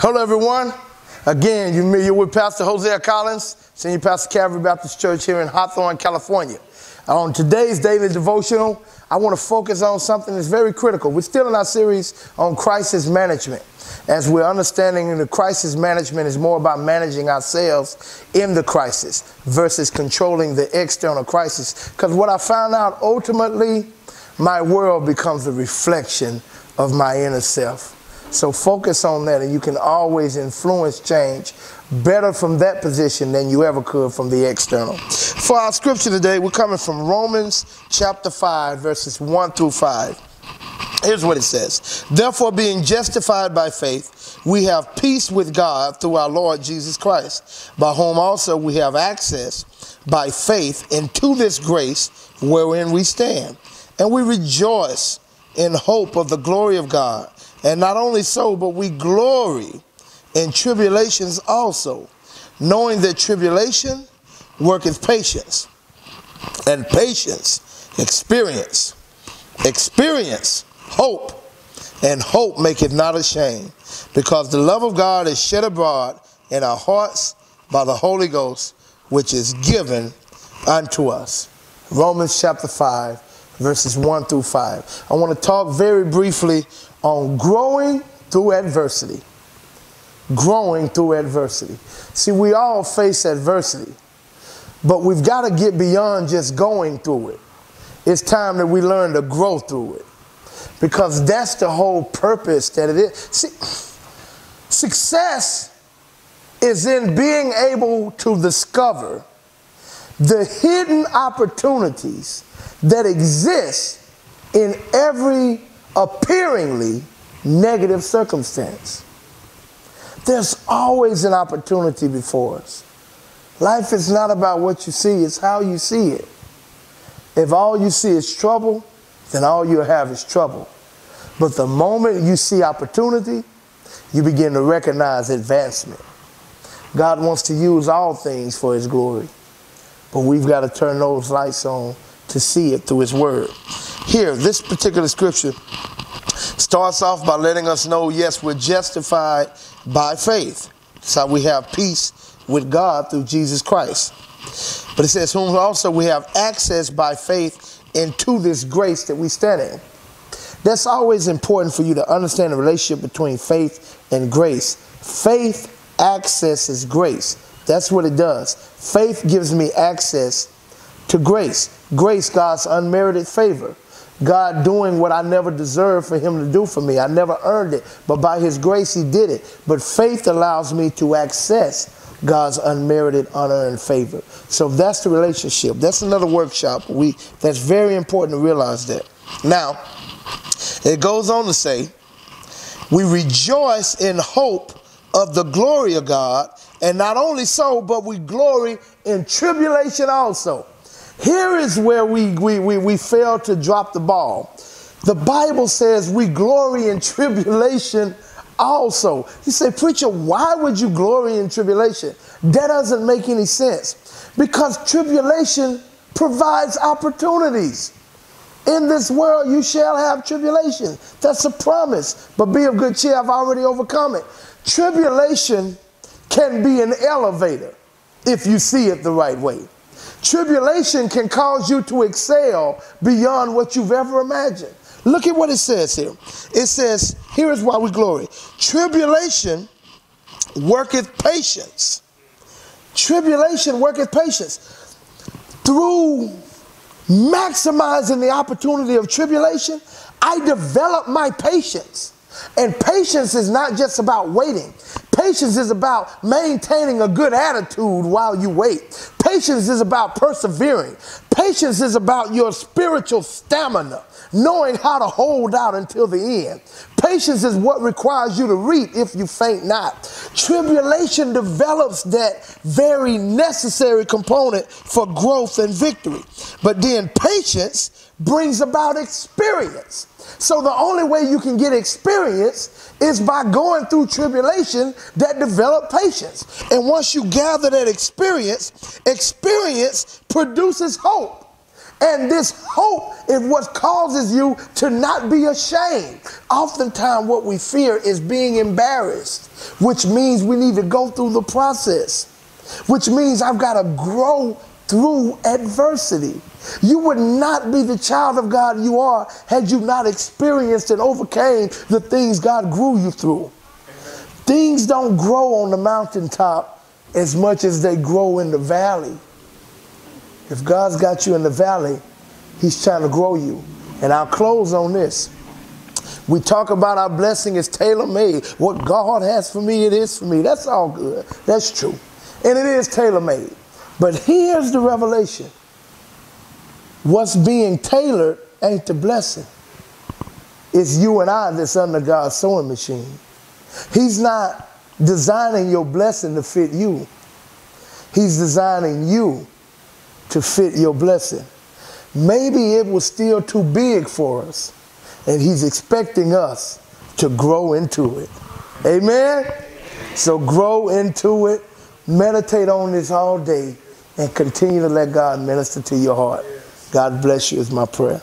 Hello, everyone. Again, you're with Pastor Hosea Collins, Senior Pastor Calvary Baptist Church here in Hawthorne, California. On today's daily devotional, I want to focus on something that's very critical. We're still in our series on crisis management. As we're understanding that crisis management is more about managing ourselves in the crisis versus controlling the external crisis. Because what I found out ultimately, my world becomes a reflection of my inner self. So focus on that, and you can always influence change better from that position than you ever could from the external. For our scripture today, we're coming from Romans chapter 5, verses 1 through 5. Here's what it says Therefore, being justified by faith, we have peace with God through our Lord Jesus Christ, by whom also we have access by faith into this grace wherein we stand. And we rejoice in hope of the glory of God. And not only so, but we glory in tribulations also, knowing that tribulation worketh patience, and patience experience, experience hope, and hope maketh not ashamed, because the love of God is shed abroad in our hearts by the Holy Ghost, which is given unto us. Romans chapter 5, verses 1 through 5. I want to talk very briefly on growing through adversity. Growing through adversity. See, we all face adversity, but we've got to get beyond just going through it. It's time that we learn to grow through it because that's the whole purpose that it is. See, success is in being able to discover the hidden opportunities that exist in every appearingly negative circumstance. There's always an opportunity before us. Life is not about what you see, it's how you see it. If all you see is trouble, then all you have is trouble. But the moment you see opportunity, you begin to recognize advancement. God wants to use all things for his glory. But we've got to turn those lights on to see it through his word. Here, this particular scripture starts off by letting us know yes, we're justified by faith. That's how we have peace with God through Jesus Christ. But it says, whom also we have access by faith into this grace that we stand in. That's always important for you to understand the relationship between faith and grace. Faith accesses grace. That's what it does. Faith gives me access to grace. Grace, God's unmerited favor. God doing what I never deserved for him to do for me. I never earned it, but by his grace he did it. But faith allows me to access God's unmerited honor and favor. So that's the relationship. That's another workshop. We that's very important to realize that. Now, it goes on to say, we rejoice in hope of the glory of God, and not only so, but we glory in tribulation also here is where we, we, we, we fail to drop the ball. The Bible says we glory in tribulation also. You say, Preacher, why would you glory in tribulation? That doesn't make any sense. Because tribulation provides opportunities. In this world you shall have tribulation. That's a promise. But be of good cheer, I've already overcome it. Tribulation can be an elevator if you see it the right way. Tribulation can cause you to excel beyond what you've ever imagined. Look at what it says here. It says, here is why we glory. Tribulation worketh patience. Tribulation worketh patience. Through maximizing the opportunity of tribulation, I develop my patience. And patience is not just about waiting. Patience is about maintaining a good attitude while you wait. Patience is about persevering. Patience is about your spiritual stamina, knowing how to hold out until the end. Patience is what requires you to reap if you faint not. Tribulation develops that very necessary component for growth and victory. But then patience brings about experience. So the only way you can get experience is by going through tribulation that develop patience. And once you gather that experience, experience produces hope. And this hope is what causes you to not be ashamed. Oftentimes, what we fear is being embarrassed, which means we need to go through the process, which means I've got to grow through adversity. You would not be the child of God you are had you not experienced and overcame the things God grew you through. Things don't grow on the mountaintop as much as they grow in the valley. If God's got you in the valley, He's trying to grow you. And I'll close on this. We talk about our blessing is tailor made. What God has for me, it is for me. That's all good. That's true. And it is tailor made. But here's the revelation what's being tailored ain't the blessing. It's you and I that's under God's sewing machine. He's not designing your blessing to fit you, He's designing you to fit your blessing. Maybe it was still too big for us, and He's expecting us to grow into it. Amen? So grow into it, meditate on this all day, and continue to let God minister to your heart. God bless you, is my prayer.